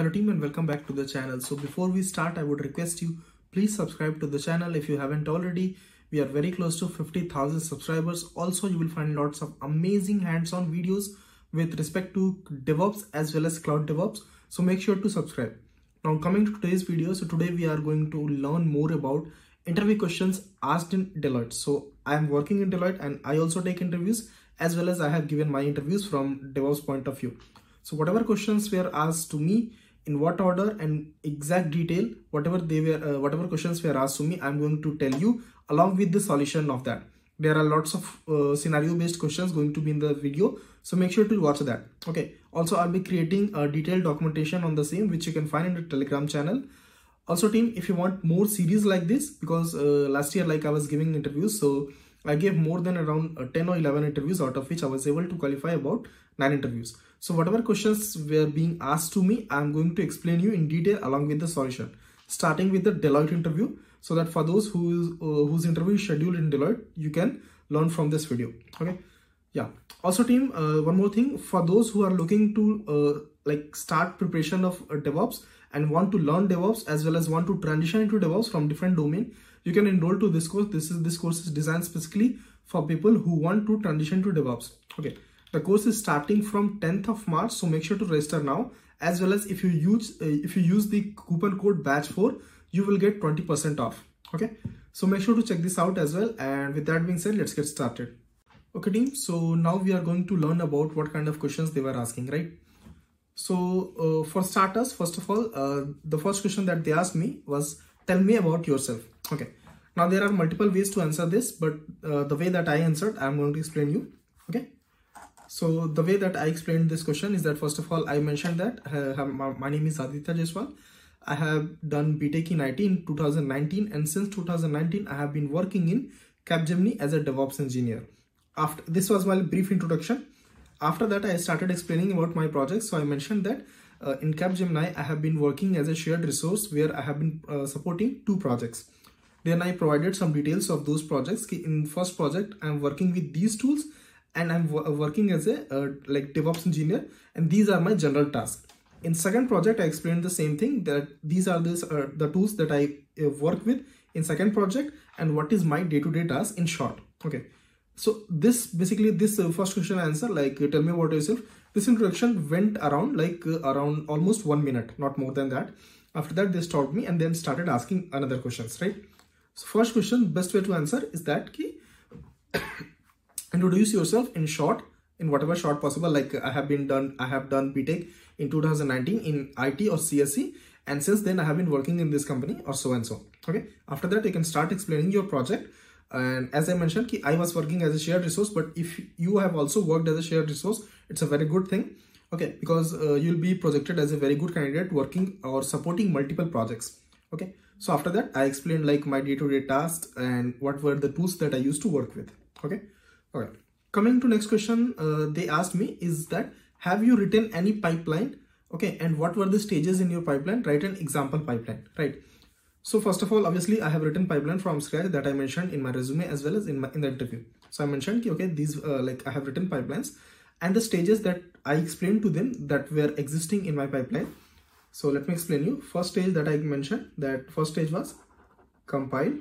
Hello team and welcome back to the channel. So before we start, I would request you please subscribe to the channel if you haven't already. We are very close to 50,000 subscribers. Also, you will find lots of amazing hands-on videos with respect to DevOps as well as Cloud DevOps. So make sure to subscribe. Now coming to today's video, so today we are going to learn more about interview questions asked in Deloitte. So I am working in Deloitte and I also take interviews as well as I have given my interviews from DevOps point of view. So whatever questions were asked to me, in what order and exact detail, whatever they were, uh, whatever questions were asked to me, I'm going to tell you along with the solution of that. There are lots of uh, scenario based questions going to be in the video. So make sure to watch that. Okay. Also, I'll be creating a detailed documentation on the same, which you can find in the telegram channel. Also team, if you want more series like this, because uh, last year, like I was giving interviews, so I gave more than around uh, 10 or 11 interviews out of which I was able to qualify about 9 interviews. So whatever questions were being asked to me, I'm going to explain you in detail along with the solution. Starting with the Deloitte interview so that for those who, uh, whose interview is scheduled in Deloitte, you can learn from this video. Okay. Yeah. Also team, uh, one more thing for those who are looking to uh, like start preparation of uh, DevOps and want to learn DevOps as well as want to transition into DevOps from different domain, you can enroll to this course. This is this course is designed specifically for people who want to transition to DevOps. Okay. The course is starting from 10th of March, so make sure to register now. As well as if you use uh, if you use the coupon code batch4, you will get 20% off. Okay. So make sure to check this out as well. And with that being said, let's get started. Okay team, so now we are going to learn about what kind of questions they were asking, right? So uh, for starters, first of all, uh, the first question that they asked me was, tell me about yourself. Okay. Now there are multiple ways to answer this, but uh, the way that I answered, I'm going to explain you. Okay. So the way that I explained this question is that first of all, I mentioned that uh, my, my, name is Aditya Jaiswal. I have done BTech in IT in 2019 and since 2019, I have been working in Capgemini as a DevOps engineer. After This was my brief introduction. After that, I started explaining about my project. So I mentioned that uh, in Capgemini, I have been working as a shared resource where I have been uh, supporting two projects. Then I provided some details of those projects. In first project, I'm working with these tools and I'm working as a uh, like DevOps engineer and these are my general tasks. In second project, I explained the same thing that these are this, uh, the tools that I uh, work with in second project and what is my day-to-day -day task in short. Okay. So this basically this uh, first question answer like uh, tell me about yourself. This introduction went around like uh, around almost one minute, not more than that. After that, they stopped me and then started asking another questions, right? So first question, best way to answer is that key introduce yourself in short in whatever short possible like i have been done i have done btech in 2019 in it or CSE and since then i have been working in this company or so and so okay after that you can start explaining your project and as i mentioned i was working as a shared resource but if you have also worked as a shared resource it's a very good thing okay because uh, you'll be projected as a very good candidate working or supporting multiple projects okay so after that i explained like my day-to-day -day tasks and what were the tools that i used to work with okay Okay. Coming to next question, uh, they asked me is that have you written any pipeline? Okay. And what were the stages in your pipeline? Write an example pipeline, right? So first of all, obviously I have written pipeline from scratch that I mentioned in my resume as well as in my in the interview. So I mentioned, okay, these uh, like I have written pipelines and the stages that I explained to them that were existing in my pipeline. So let me explain you. First stage that I mentioned that first stage was compile.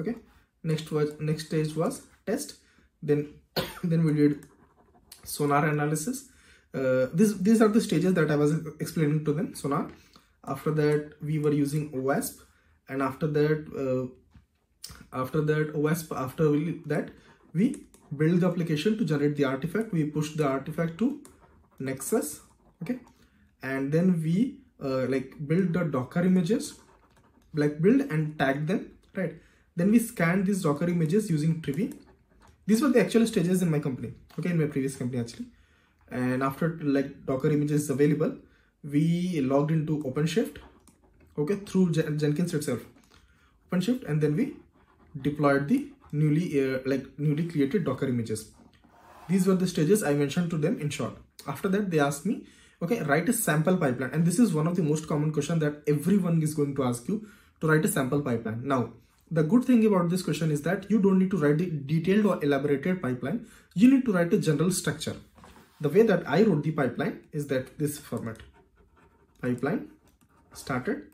Okay. Next was next stage was test then then we did sonar analysis uh, this these are the stages that i was explaining to them sonar after that we were using wasp and after that uh, after that wasp after we, that we build the application to generate the artifact. We push the artifact to nexus okay? And then we uh, like build the docker images like build and tag them right? Then we scan these docker images using Trivy these were the actual stages in my company okay in my previous company actually. And after like docker images available we logged into openshift okay through Jen jenkins itself openshift and then we deployed the newly uh, like newly created docker images these were the stages i mentioned to them in short after that they asked me okay write a sample pipeline and this is one of the most common question that everyone is going to ask you to write a sample pipeline now the good thing about this question is that you don't need to write the detailed or elaborated pipeline. You need to write a general structure. The way that I wrote the pipeline is that this format. Pipeline started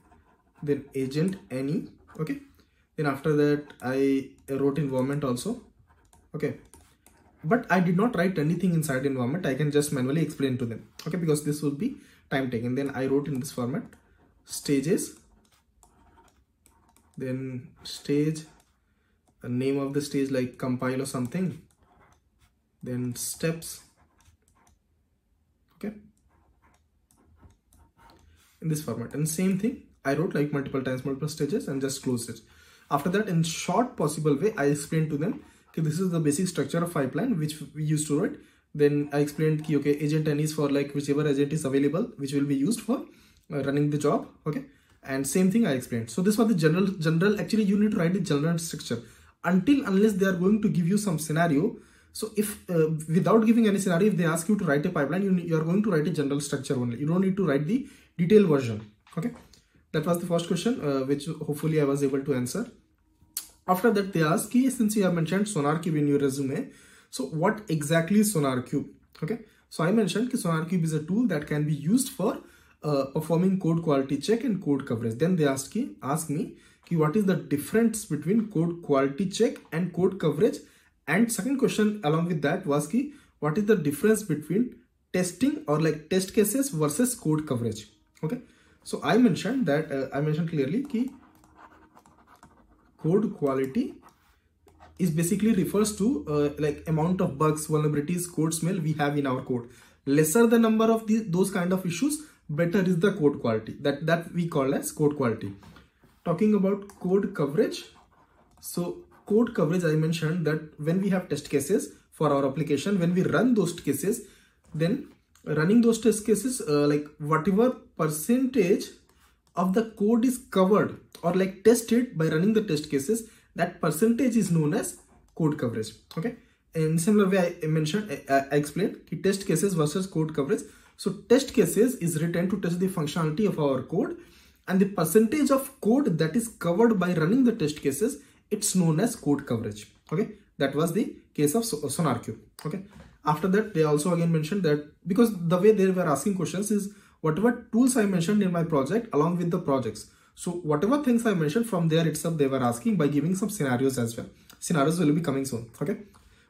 then agent any okay? Then after that i wrote environment also okay? But i did not write anything inside environment i can just manually explain to them okay? Because this will be time taken then i wrote in this format stages then stage a name of the stage like compile or something then steps okay? In this format. And same thing i wrote like multiple times multiple stages and just close it. After that in short possible way i explained to them okay this is the basic structure of pipeline which we used to write. Then i explained okay, okay agent n is for like whichever agent is available which will be used for uh, running the job okay? And same thing i explained. So this was the general general actually you need to write the general structure. Until unless they are going to give you some scenario so if uh, without giving any scenario if they ask you to write a pipeline you, you are going to write a general structure only. You don't need to write the detailed version okay that was the first question uh, which hopefully i was able to answer after that they asked ask since you have mentioned SonarQube in your resume so what exactly is SonarQube okay so i mentioned SonarQube is a tool that can be used for uh, performing code quality check and code coverage. Then they asked me, ask me ki what is the difference between code quality check and code coverage. And second question along with that was ki what is the difference between testing or like test cases versus code coverage. Okay. So I mentioned that uh, I mentioned clearly ki code quality is basically refers to uh, like amount of bugs, vulnerabilities, code smell we have in our code. Lesser the number of those kind of issues, better is the code quality that that we call as code quality talking about code coverage so code coverage i mentioned that when we have test cases for our application when we run those cases then running those test cases uh, like whatever percentage of the code is covered or like tested by running the test cases that percentage is known as code coverage okay in similar way i mentioned i, I explained test cases versus code coverage so test cases is written to test the functionality of our code and the percentage of code that is covered by running the test cases, it's known as code coverage. Okay, that was the case of SonarQube. Okay, after that they also again mentioned that because the way they were asking questions is whatever tools I mentioned in my project along with the projects. So whatever things I mentioned from there itself they were asking by giving some scenarios as well. Scenarios will be coming soon. Okay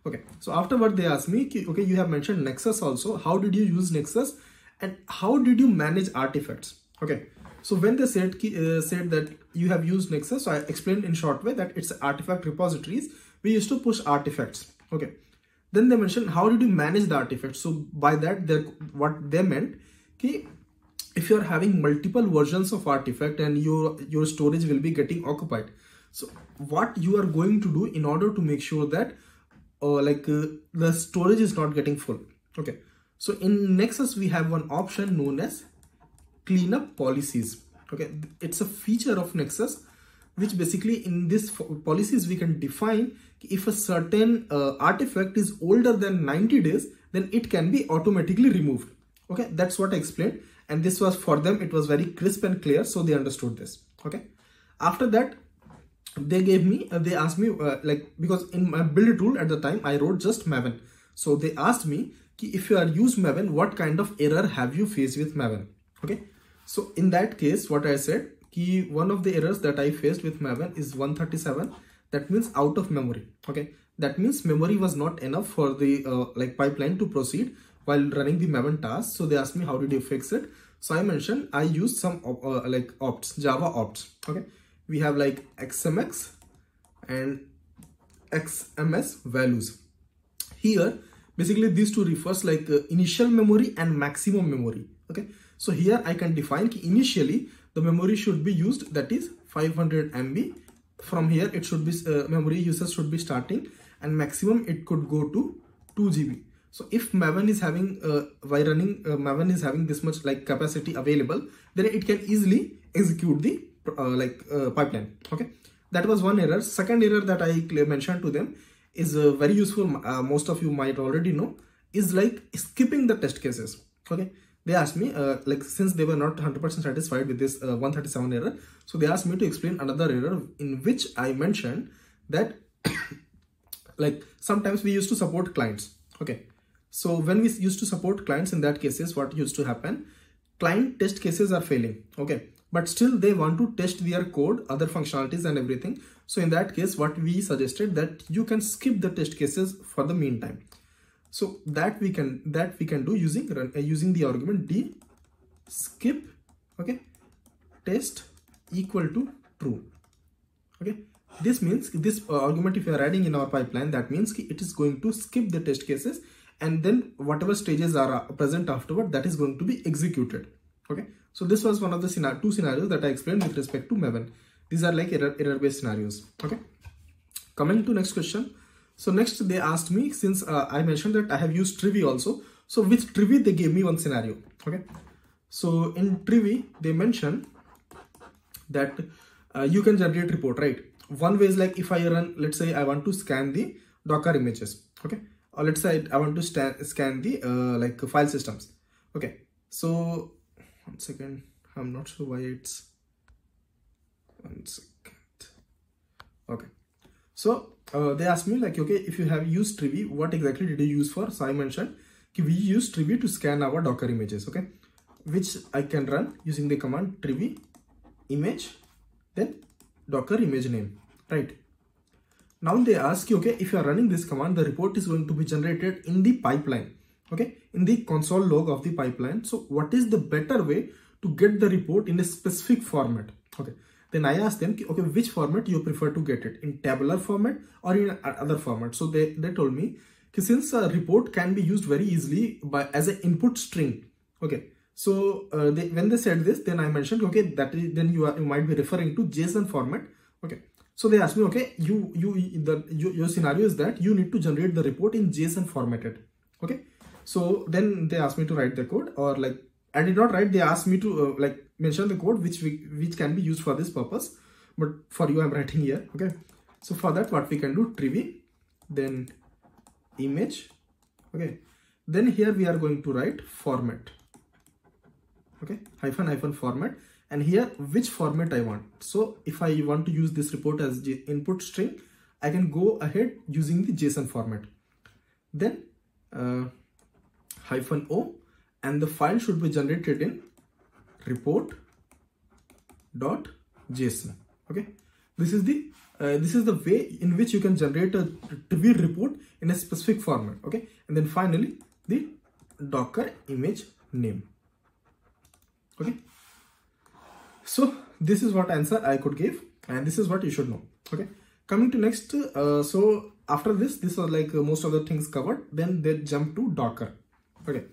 okay so afterward they asked me okay you have mentioned nexus also how did you use nexus and how did you manage artifacts okay so when they said uh, said that you have used nexus so i explained in short way that it's artifact repositories we used to push artifacts okay then they mentioned how did you manage the artifacts so by that they what they meant okay if you are having multiple versions of artifact and your your storage will be getting occupied. So what you are going to do in order to make sure that or like uh, the storage is not getting full. Okay. So in nexus we have one option known as cleanup policies. Okay. It's a feature of nexus which basically in this policies we can define if a certain uh, artifact is older than 90 days then it can be automatically removed. Okay? That's what i explained. And this was for them it was very crisp and clear so they understood this. Okay? After that they gave me uh, they asked me uh, like because in my build tool at the time i wrote just maven. So they asked me if you are used maven what kind of error have you faced with maven? Okay? So in that case what i said one of the errors that i faced with maven is 137 that means out of memory okay? That means memory was not enough for the uh, like pipeline to proceed while running the maven task. So they asked me how did you fix it? So i mentioned i used some uh, like opts java opts okay? We have like xmx and xms values. Here basically these two refers like uh, initial memory and maximum memory okay? So here i can define initially the memory should be used that is 500 mb from here it should be uh, memory usage should be starting and maximum it could go to 2 gb so if maven is having uh, by running uh, maven is having this much like capacity available then it can easily execute the uh, like uh, pipeline okay? That was one error. Second error that i mentioned to them is uh, very useful most of you might already know is like skipping the test cases okay they asked me uh, like since they were not 100% satisfied with this uh, 137 error so they asked me to explain another error in which i mentioned that like sometimes we used to support clients. Okay. So when we used to support clients in that cases what used to happen? Client test cases are failing. Okay. But still they want to test their code other functionalities and everything. So in that case what we suggested that you can skip the test cases for the meantime so that we can that we can do using uh, using the argument d skip okay test equal to true. Okay this means this uh, argument if you are adding in our pipeline that means it is going to skip the test cases and then whatever stages are uh, present afterward that is going to be executed. Okay so this was one of the two scenarios that i explained with respect to maven. These are like error error based scenarios. Okay coming to next question so next they asked me since uh, i mentioned that i have used Trivy also. So with Trivy they gave me one scenario okay? So in Trivy they mentioned that uh, you can generate report right? One way is like if i run let's say i want to scan the docker images okay? Or let's say i want to scan the uh, like file systems okay? So one second i'm not sure why it's one second okay so uh, they asked me like okay if you have used Trivy what exactly did you use for? So i mentioned we use Trivy to scan our docker images okay? Which i can run using the command Trivy image then docker image name right? Now they ask you okay if you are running this command the report is going to be generated in the pipeline okay? In the console log of the pipeline. So what is the better way to get the report in a specific format okay then i asked them okay which format you prefer to get it in tabular format or in other format so they they told me since a report can be used very easily by as an input string okay so uh, they, when they said this, then I mentioned, okay, that is, then you, are, you might be referring to JSON format. Okay. So they asked me, okay, you, you, the, you, your scenario is that you need to generate the report in JSON formatted. Okay. So then they asked me to write the code or like, I did not write, they asked me to uh, like mention the code which we, which can be used for this purpose. But for you, I'm writing here. Okay. So for that, what we can do, Trivy, then image. Okay. Then here we are going to write format okay hyphen hyphen format and here which format I want. So if I want to use this report as input string, I can go ahead using the JSON format. Then uh, hyphen O and the file should be generated in report dot JSON. Okay, this is the uh, this is the way in which you can generate a Trivy report in a specific format. Okay, and then finally the Docker image name. Okay? So this is what answer i could give and this is what you should know. Okay? Coming to next uh, so after this this was like uh, most of the things covered. Then they jump to docker. Okay?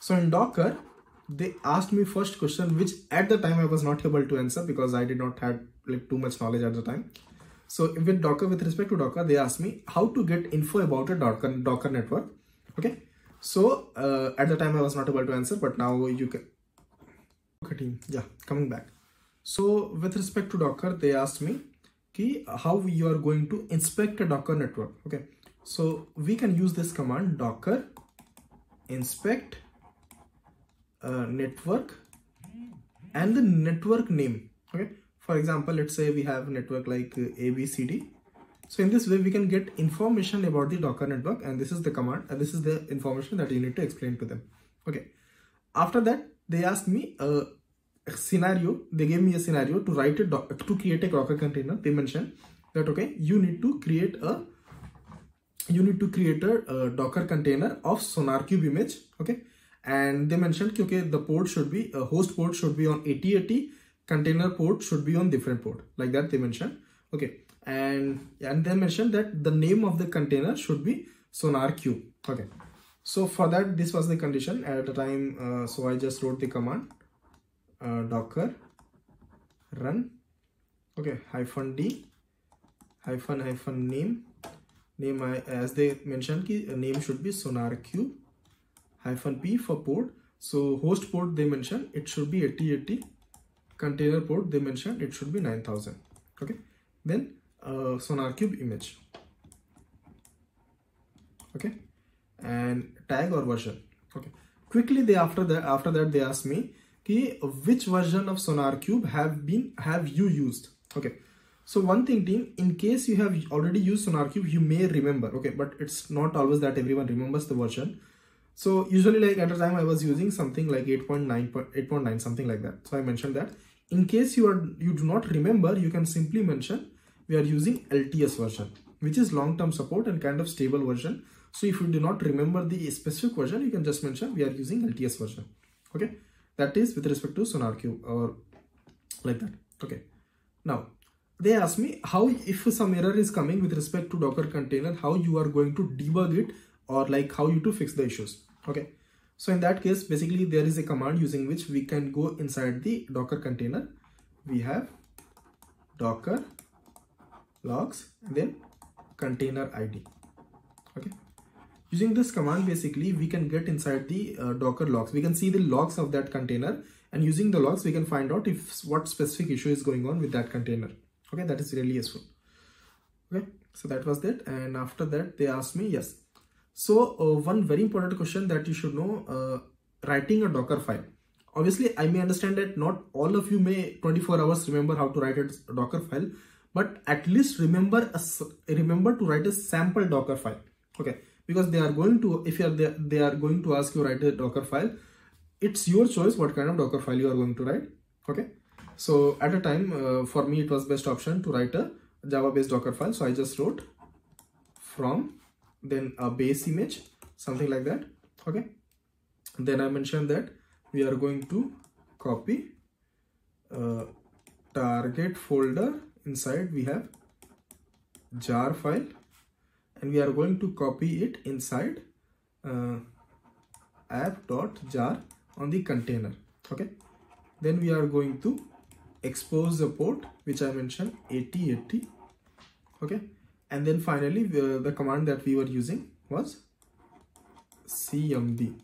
So in docker they asked me first question which at the time i was not able to answer because i did not have like too much knowledge at the time. So with docker with respect to docker they asked me how to get info about a docker docker network. Okay? So uh, at the time i was not able to answer but now you can okay team yeah coming back. So with respect to docker they asked me key how you are going to inspect a docker network? Okay? So we can use this command docker inspect uh, network and the network name okay? For example let's say we have network like uh, abcd so in this way we can get information about the docker network and this is the command and this is the information that you need to explain to them okay? After that they asked me a, a scenario. They gave me a scenario to write a to create a docker container. They mentioned that okay you need to create a you need to create a, a docker container of SonarQube image okay and they mentioned okay the port should be a host port should be on 8080 container port should be on different port like that they mentioned. Okay and and they mentioned that the name of the container should be SonarQube okay so for that this was the condition at the time uh, so i just wrote the command uh, docker run okay hyphen d hyphen hyphen name name I, as they mentioned ki, uh, name should be sonar hyphen p for port. So host port they mentioned it should be 8080 container port they mentioned it should be 9000 okay? Then uh, SonarQube image. Okay? And tag or version. Okay? Quickly they after that after that they asked me okay which version of SonarQube have been have you used? Okay? So one thing team in case you have already used SonarQube you may remember. Okay? But it's not always that everyone remembers the version so usually like at the time i was using something like 8.9 8.9 something like that. So i mentioned that. In case you are you do not remember you can simply mention we are using lts version which is long-term support and kind of stable version. So if you do not remember the specific version you can just mention we are using lts version. Okay? That is with respect to SonarQube or like that. Okay. Now they ask me how if some error is coming with respect to docker container how you are going to debug it or like how you to fix the issues. Okay. So in that case basically there is a command using which we can go inside the docker container. We have docker logs then container id okay. Using this command basically we can get inside the uh, docker logs. We can see the logs of that container and using the logs we can find out if what specific issue is going on with that container. Okay. That is really useful. Okay. So that was that. And after that they asked me yes so uh, one very important question that you should know uh, writing a docker file. Obviously i may understand that not all of you may 24 hours remember how to write a docker file but at least remember a, remember to write a sample docker file okay? Because they are going to if you are there they are going to ask you write a docker file it's your choice what kind of docker file you are going to write okay? So at a time uh, for me it was best option to write a java based docker file. So i just wrote from then a base image something like that okay? Then i mentioned that we are going to copy uh, target folder inside we have jar file and we are going to copy it inside uh, app.jar on the container okay? Then we are going to expose the port which i mentioned 8080 okay and then finally the, the command that we were using was cmd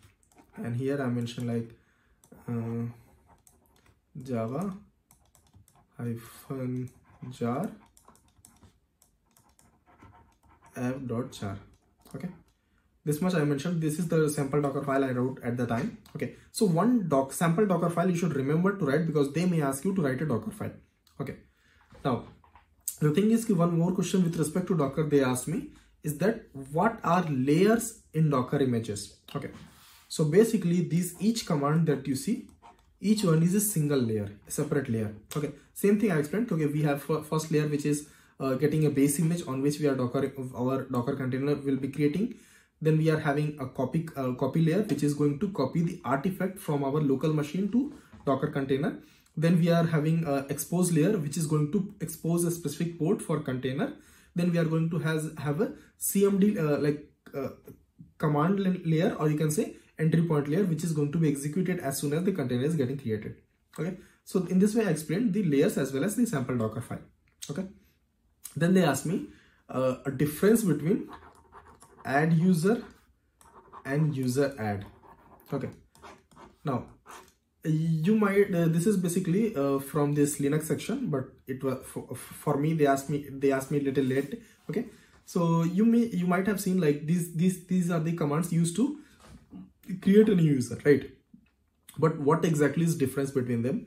and here i mentioned like uh, java hyphen jar app.jar okay. This much i mentioned. This is the sample docker file i wrote at the time. Okay. So one doc sample docker file you should remember to write because they may ask you to write a docker file. Okay. Now the thing is one more question with respect to docker they asked me is that what are layers in docker images? Okay. So basically these each command that you see each one is a single layer a separate layer. Okay. Same thing i explained. Okay we have first layer which is uh, getting a base image on which we are docker our docker container will be creating. Then we are having a copy uh, copy layer which is going to copy the artifact from our local machine to docker container then we are having a expose layer which is going to expose a specific port for container. Then we are going to has have a cmd uh, like uh, command layer or you can say entry point layer which is going to be executed as soon as the container is getting created. Okay? So in this way i explained the layers as well as the sample docker file. Okay? Then they ask me uh, a difference between add user and user add. Okay? Now you might uh, this is basically uh, from this linux section but it was for, for me they asked me they asked me a little late okay? So you may you might have seen like these these these are the commands used to create a new user right? But what exactly is difference between them?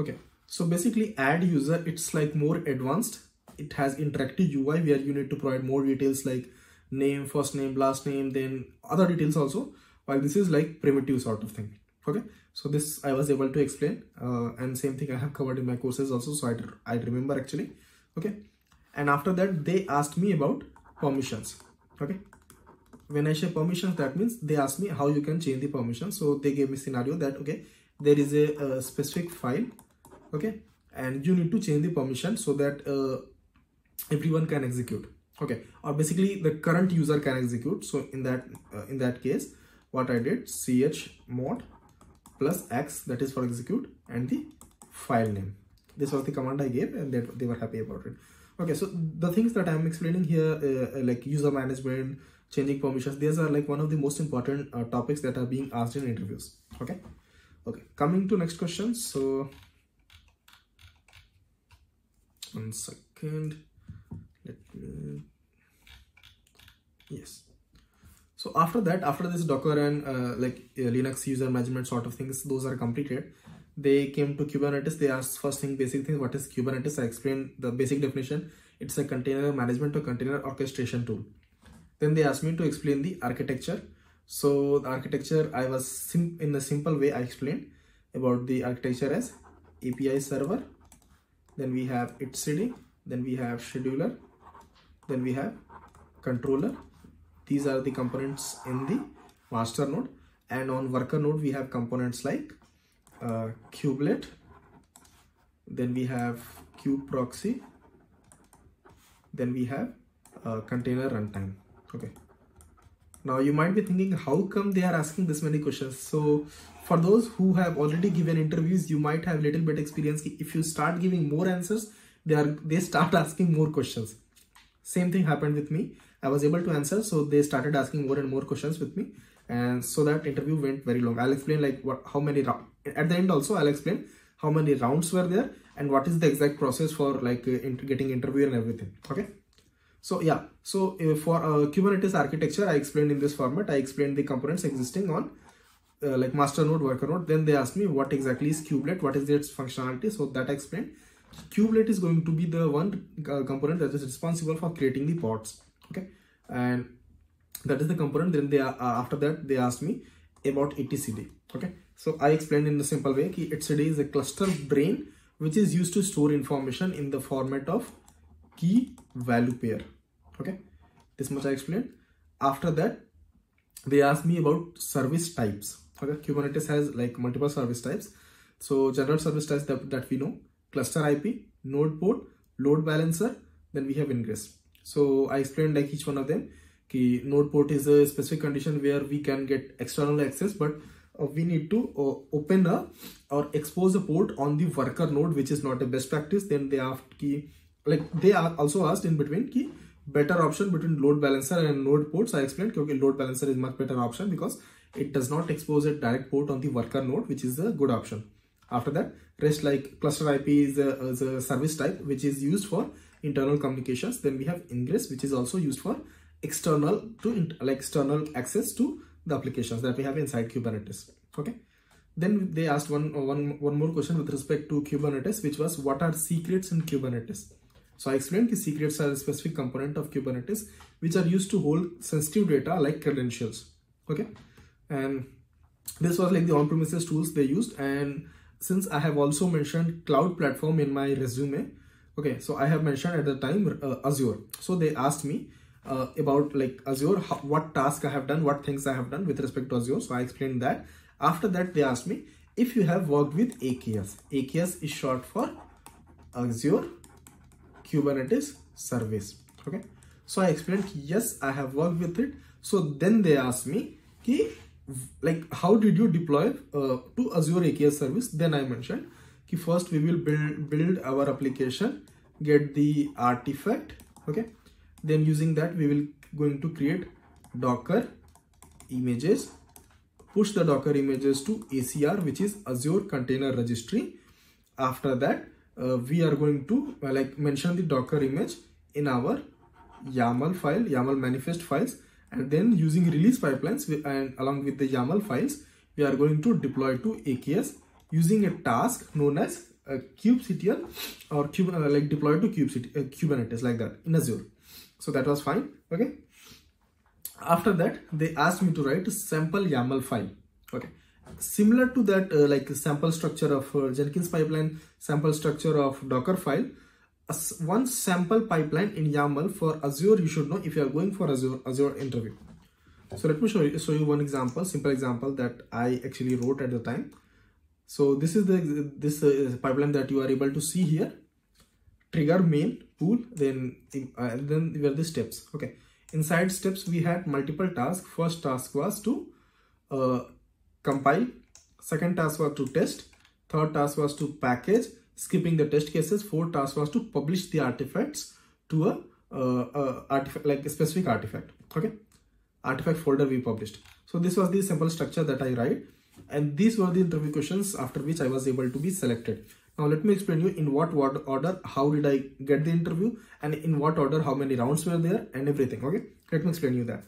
Okay so basically add user it's like more advanced. It has interactive ui where you need to provide more details like name first name last name then other details also. While this is like primitive sort of thing okay. So this i was able to explain uh, and same thing i have covered in my courses also so i i remember actually. Okay. And after that they asked me about permissions. Okay. When i say permissions that means they asked me how you can change the permission. So they gave me scenario that okay there is a, a specific file okay and you need to change the permission so that uh, everyone can execute. Okay. Or basically the current user can execute. So in that uh, in that case what i did ch chmod plus x that is for execute and the file name. This was the command i gave and that they were happy about it. Okay so the things that i'm explaining here uh, uh, like user management changing permissions these are like one of the most important uh, topics that are being asked in interviews. Okay? Okay coming to next question. So one second. Let me yes so after that after this docker and uh, like uh, linux user management sort of things those are completed. They came to kubernetes. They asked first thing basic thing what is kubernetes? I explained the basic definition. It's a container management or container orchestration tool. Then they asked me to explain the architecture. So the architecture i was in a simple way i explained about the architecture as API server, then we have etcd, then we have scheduler, then we have controller. These are the components in the master node and on worker node we have components like uh, kubelet, then we have kube proxy, then we have uh, container runtime. Okay. Now you might be thinking how come they are asking this many questions. So for those who have already given interviews, you might have a little bit experience. If you start giving more answers, they are they start asking more questions. Same thing happened with me. I was able to answer, so they started asking more and more questions with me, and so that interview went very long. I'll explain like what how many rounds. at the end also I'll explain how many rounds were there and what is the exact process for like uh, getting interview and everything. Okay. So yeah, so uh, for uh, Kubernetes architecture, I explained in this format, I explained the components existing on uh, like master node, worker node. Then they asked me what exactly is kubelet, what is its functionality. So that I explained. Kubelet is going to be the one uh, component that is responsible for creating the pods. Okay. And that is the component. Then they uh, after that, they asked me about etcd. Okay. So I explained in the simple way, ki etcd is a cluster brain which is used to store information in the format of key value pair okay this much i explained after that they asked me about service types okay kubernetes has like multiple service types so general service types that, that we know cluster ip node port load balancer then we have ingress so i explained like each one of them key node port is a specific condition where we can get external access but uh, we need to uh, open a or expose a port on the worker node which is not a best practice then they have key like they are also asked in between ki better option between load balancer and node ports. I explained okay, load balancer is much better option because it does not expose a direct port on the worker node, which is a good option. After that, rest like cluster IP is a, is a service type which is used for internal communications. Then we have ingress, which is also used for external to like external access to the applications that we have inside Kubernetes. Okay. Then they asked one, uh, one, one more question with respect to Kubernetes, which was what are secrets in Kubernetes? So I explained the secrets are a specific component of Kubernetes which are used to hold sensitive data like credentials. Okay. And this was like the on-premises tools they used. And since I have also mentioned cloud platform in my resume, okay, so I have mentioned at the time uh, Azure. So they asked me uh, about like Azure, how, what task I have done, what things I have done with respect to Azure. So I explained that. After that, they asked me if you have worked with AKS. AKS is short for Azure Kubernetes service. Okay. So I explained, yes, I have worked with it. So then they asked me, ki, like, how did you deploy uh, to Azure AKS service? Then I mentioned, first we will build, build our application, get the artifact. Okay. Then using that, we will going to create Docker images, push the Docker images to ACR, which is Azure Container Registry. After that, uh, we are going to uh, like mention the docker image in our YAML file, YAML manifest files, and then using release pipelines and along with the YAML files, we are going to deploy to AKS using a task known as a kubectl or kube, uh, like deploy to kubectl, uh, Kubernetes like that in Azure. So that was fine. Okay. After that, they asked me to write a sample YAML file. Okay similar to that uh, like sample structure of uh, Jenkins pipeline, sample structure of Docker file, one sample pipeline in YAML for Azure you should know if you are going for Azure Azure interview. So let me show you, show you one example, simple example that I actually wrote at the time. So this is the this uh, pipeline that you are able to see here. Trigger main pool, then uh, then were the steps. Okay, inside steps we had multiple tasks. First task was to uh, compile. Second task was to test. Third task was to package, skipping the test cases. Fourth task was to publish the artifacts to a, uh, artifact like a specific artifact. Okay, artifact folder we published. So this was the simple structure that I write, and these were the interview questions after which I was able to be selected. Now let me explain you in what order, how did I get the interview and in what order, how many rounds were there and everything. Okay, let me explain you that.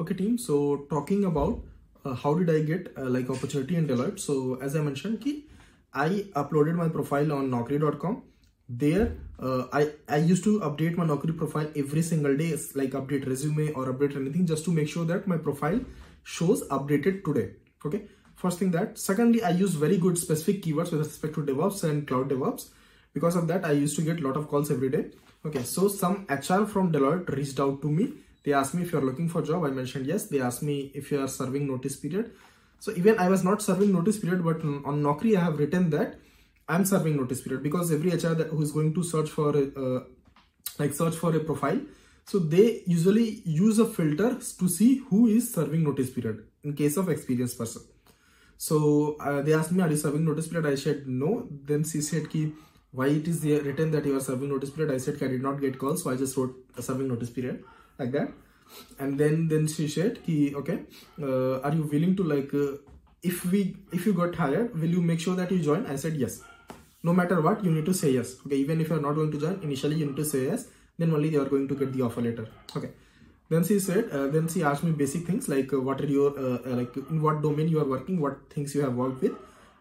Okay team, so talking about uh, how did I get uh, like opportunity in Deloitte? So as I mentioned, ki I uploaded my profile on Naukri.com. There, uh, I I used to update my Naukri profile every single day, it's like update resume or update anything, just to make sure that my profile shows updated today. Okay. First thing that secondly i use very good specific keywords with respect to devops and cloud devops. Because of that i used to get a lot of calls every day. Okay so some hr from deloitte reached out to me. They asked me if you're looking for job. I mentioned yes. They asked me if you are serving notice period. So even i was not serving notice period but on naukri i have written that i'm serving notice period. Because every hr that who is going to search for uh, like search for a profile so they usually use a filter to see who is serving notice period in case of experienced person so uh, they asked me are you serving notice period? I said no. Then she said ki why it is there written that you are serving notice period? I said i did not get calls so i just wrote a serving notice period like that. And then then she said ki okay uh, are you willing to like uh, if we if you got hired will you make sure that you join? I said yes. No matter what you need to say yes. Okay even if you're not going to join initially you need to say yes. Then only they are going to get the offer letter. Okay then she said uh, then she asked me basic things like uh, what are your uh, uh like in what domain you are working what things you have worked with.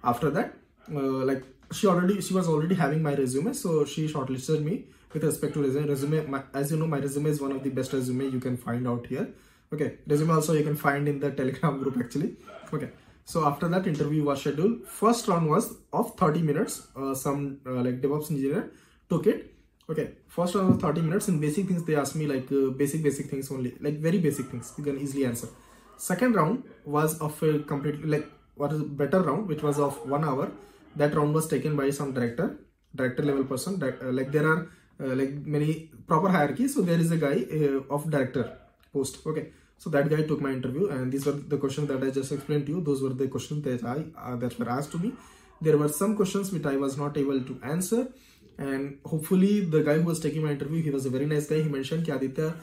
After that uh, like she already she was already having my resume so she shortlisted me with respect to resume. Resume my, as you know my resume is one of the best resume you can find out here. Okay resume also you can find in the telegram group actually. Okay so after that interview was scheduled first round was of 30 minutes uh, some like devops engineer took it okay first round was 30 minutes and basic things they asked me like uh, basic basic things only like very basic things you can easily answer. Second round was of a completely like what is better round which was of one hour. That round was taken by some director director level person uh, like there are uh, like many proper hierarchy so there is a guy uh, of director post okay. So that guy took my interview and these were the questions that i just explained to you. Those were the questions that i uh, that were asked to me. There were some questions which i was not able to answer and hopefully the guy who was taking my interview he was a very nice guy. He mentioned Ki Aditya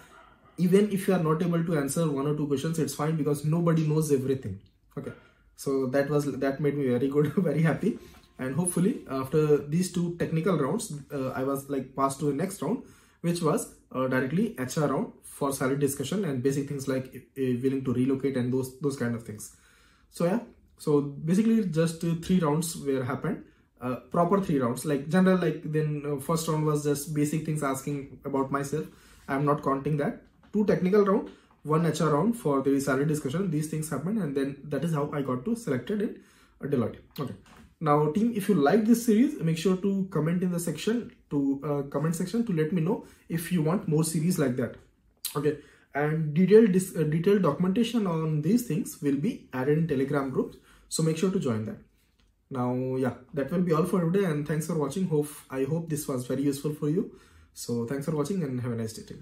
even if you are not able to answer one or two questions it's fine because nobody knows everything. Okay. So that was that made me very good very happy. And hopefully after these two technical rounds uh, i was like passed to the next round which was uh, directly hr round for salary discussion and basic things like uh, willing to relocate and those those kind of things. So yeah. So basically just uh, three rounds were happened uh, proper three rounds like general like then uh, first round was just basic things asking about myself i'm not counting that two technical round one hr round for the salary discussion these things happened and then that is how i got to selected in deloitte okay now team, if you like this series, make sure to comment in the section to uh, comment section to let me know if you want more series like that. Okay. And detailed, uh, detailed documentation on these things will be added in telegram groups. So make sure to join that. Now, yeah, that will be all for today. And thanks for watching. Hope I hope this was very useful for you. So thanks for watching and have a nice day.